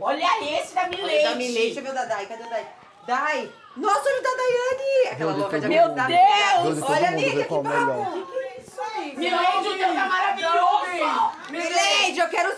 Olha esse da Olha, Da Milete, deixa eu ver o da Dai. Cadê o Dai? Dai! Nossa, olha o da Daiane! Aquela louca de Deus. Meu. Deus. Olha, vê que qual é o teu tá maravilhoso. Milady, eu quero